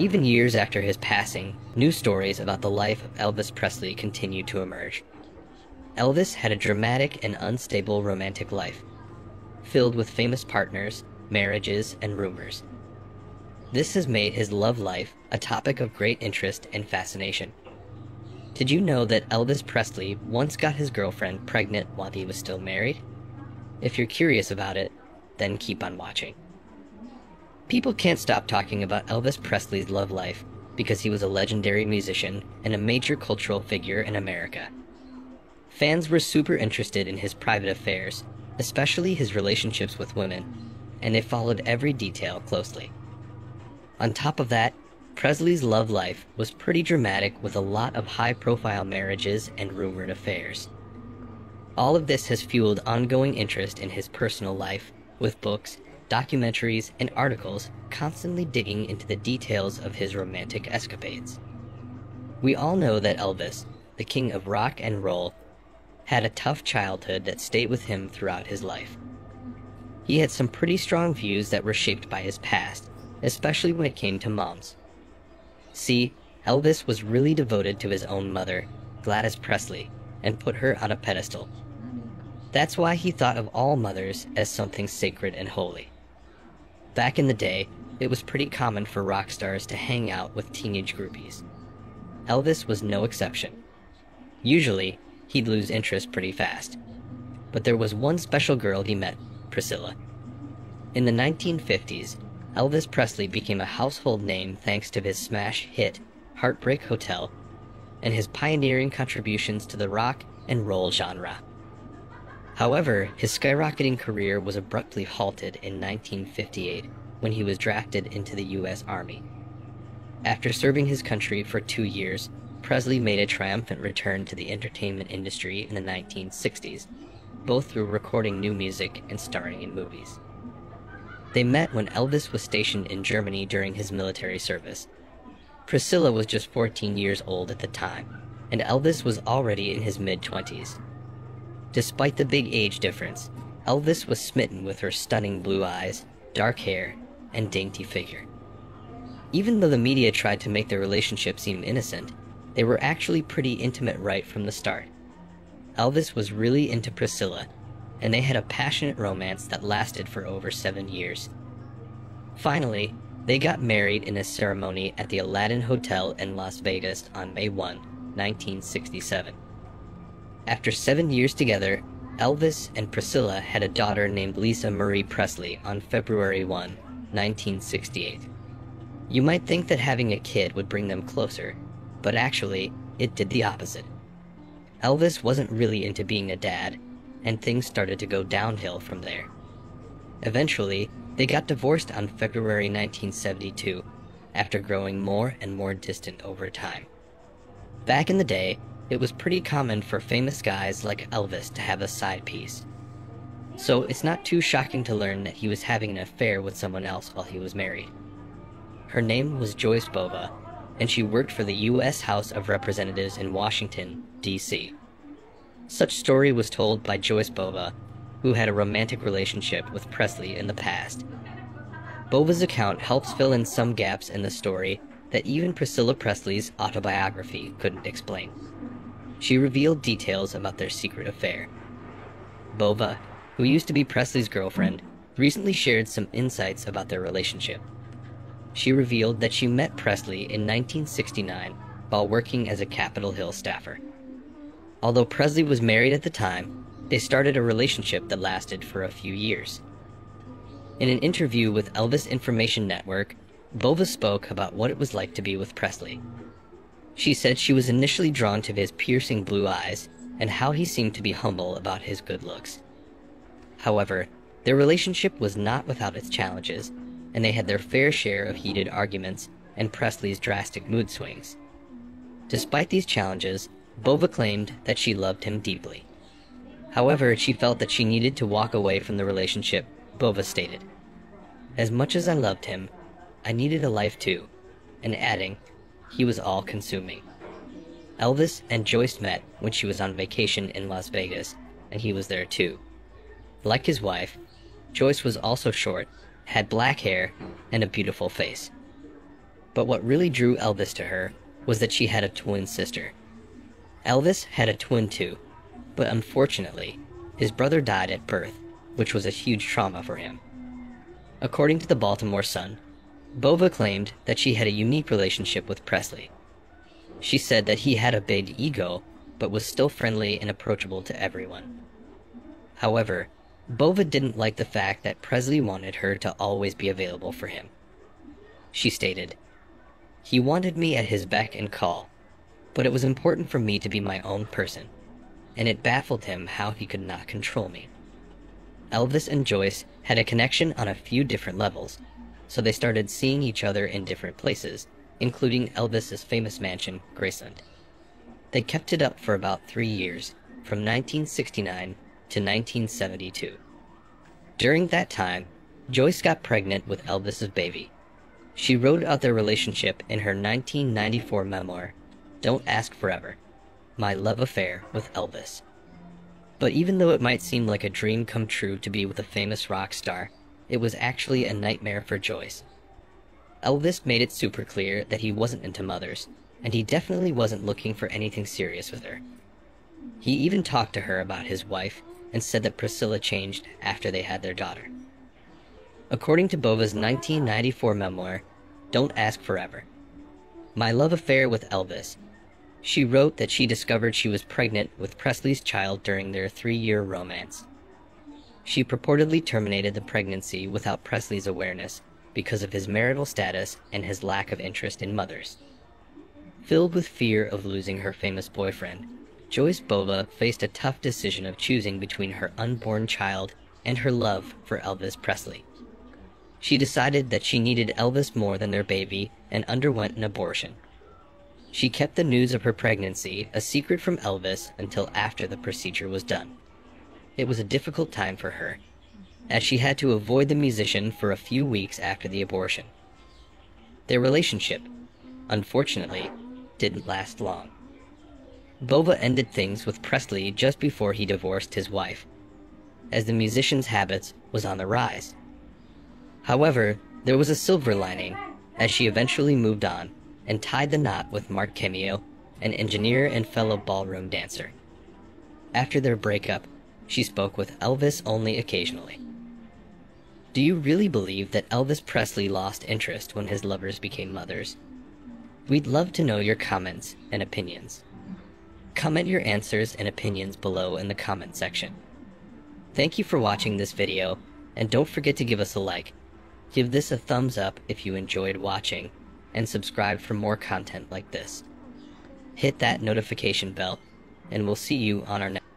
Even years after his passing, new stories about the life of Elvis Presley continue to emerge. Elvis had a dramatic and unstable romantic life, filled with famous partners, marriages, and rumors. This has made his love life a topic of great interest and fascination. Did you know that Elvis Presley once got his girlfriend pregnant while he was still married? If you're curious about it, then keep on watching. People can't stop talking about Elvis Presley's love life because he was a legendary musician and a major cultural figure in America. Fans were super interested in his private affairs, especially his relationships with women, and they followed every detail closely. On top of that, Presley's love life was pretty dramatic with a lot of high profile marriages and rumored affairs. All of this has fueled ongoing interest in his personal life, with books documentaries, and articles constantly digging into the details of his romantic escapades. We all know that Elvis, the king of rock and roll, had a tough childhood that stayed with him throughout his life. He had some pretty strong views that were shaped by his past, especially when it came to moms. See, Elvis was really devoted to his own mother, Gladys Presley, and put her on a pedestal. That's why he thought of all mothers as something sacred and holy. Back in the day, it was pretty common for rock stars to hang out with teenage groupies. Elvis was no exception. Usually, he'd lose interest pretty fast. But there was one special girl he met, Priscilla. In the 1950s, Elvis Presley became a household name thanks to his smash hit, Heartbreak Hotel, and his pioneering contributions to the rock and roll genre. However, his skyrocketing career was abruptly halted in 1958 when he was drafted into the U.S. Army. After serving his country for two years, Presley made a triumphant return to the entertainment industry in the 1960s, both through recording new music and starring in movies. They met when Elvis was stationed in Germany during his military service. Priscilla was just 14 years old at the time, and Elvis was already in his mid 20s. Despite the big age difference, Elvis was smitten with her stunning blue eyes, dark hair, and dainty figure. Even though the media tried to make their relationship seem innocent, they were actually pretty intimate right from the start. Elvis was really into Priscilla, and they had a passionate romance that lasted for over seven years. Finally, they got married in a ceremony at the Aladdin Hotel in Las Vegas on May 1, 1967. After seven years together, Elvis and Priscilla had a daughter named Lisa Marie Presley on February 1, 1968. You might think that having a kid would bring them closer, but actually, it did the opposite. Elvis wasn't really into being a dad, and things started to go downhill from there. Eventually, they got divorced on February 1972, after growing more and more distant over time. Back in the day, it was pretty common for famous guys like Elvis to have a side piece. So it's not too shocking to learn that he was having an affair with someone else while he was married. Her name was Joyce Bova, and she worked for the U.S. House of Representatives in Washington, D.C. Such story was told by Joyce Bova, who had a romantic relationship with Presley in the past. Bova's account helps fill in some gaps in the story that even Priscilla Presley's autobiography couldn't explain she revealed details about their secret affair. Bova, who used to be Presley's girlfriend, recently shared some insights about their relationship. She revealed that she met Presley in 1969 while working as a Capitol Hill staffer. Although Presley was married at the time, they started a relationship that lasted for a few years. In an interview with Elvis Information Network, Bova spoke about what it was like to be with Presley she said she was initially drawn to his piercing blue eyes and how he seemed to be humble about his good looks. However, their relationship was not without its challenges, and they had their fair share of heated arguments and Presley's drastic mood swings. Despite these challenges, Bova claimed that she loved him deeply. However, she felt that she needed to walk away from the relationship, Bova stated. As much as I loved him, I needed a life too, and adding he was all consuming. Elvis and Joyce met when she was on vacation in Las Vegas, and he was there too. Like his wife, Joyce was also short, had black hair, and a beautiful face. But what really drew Elvis to her was that she had a twin sister. Elvis had a twin too, but unfortunately, his brother died at birth, which was a huge trauma for him. According to the Baltimore Sun, Bova claimed that she had a unique relationship with Presley. She said that he had a big ego, but was still friendly and approachable to everyone. However, Bova didn't like the fact that Presley wanted her to always be available for him. She stated, He wanted me at his beck and call, but it was important for me to be my own person, and it baffled him how he could not control me. Elvis and Joyce had a connection on a few different levels, so they started seeing each other in different places, including Elvis's famous mansion, Graceland. They kept it up for about three years, from 1969 to 1972. During that time, Joyce got pregnant with Elvis's baby. She wrote about their relationship in her 1994 memoir, Don't Ask Forever My Love Affair with Elvis. But even though it might seem like a dream come true to be with a famous rock star, it was actually a nightmare for Joyce. Elvis made it super clear that he wasn't into mothers, and he definitely wasn't looking for anything serious with her. He even talked to her about his wife and said that Priscilla changed after they had their daughter. According to Bova's 1994 memoir, Don't Ask Forever, My Love Affair with Elvis, she wrote that she discovered she was pregnant with Presley's child during their three year romance. She purportedly terminated the pregnancy without Presley's awareness because of his marital status and his lack of interest in mothers. Filled with fear of losing her famous boyfriend, Joyce Bova faced a tough decision of choosing between her unborn child and her love for Elvis Presley. She decided that she needed Elvis more than their baby and underwent an abortion. She kept the news of her pregnancy a secret from Elvis until after the procedure was done. It was a difficult time for her, as she had to avoid the musician for a few weeks after the abortion. Their relationship, unfortunately, didn't last long. Bova ended things with Presley just before he divorced his wife, as the musician's habits was on the rise. However, there was a silver lining, as she eventually moved on and tied the knot with Mark Cameo, an engineer and fellow ballroom dancer. After their breakup, she spoke with Elvis only occasionally. Do you really believe that Elvis Presley lost interest when his lovers became mothers? We'd love to know your comments and opinions. Comment your answers and opinions below in the comment section. Thank you for watching this video, and don't forget to give us a like. Give this a thumbs up if you enjoyed watching, and subscribe for more content like this. Hit that notification bell, and we'll see you on our next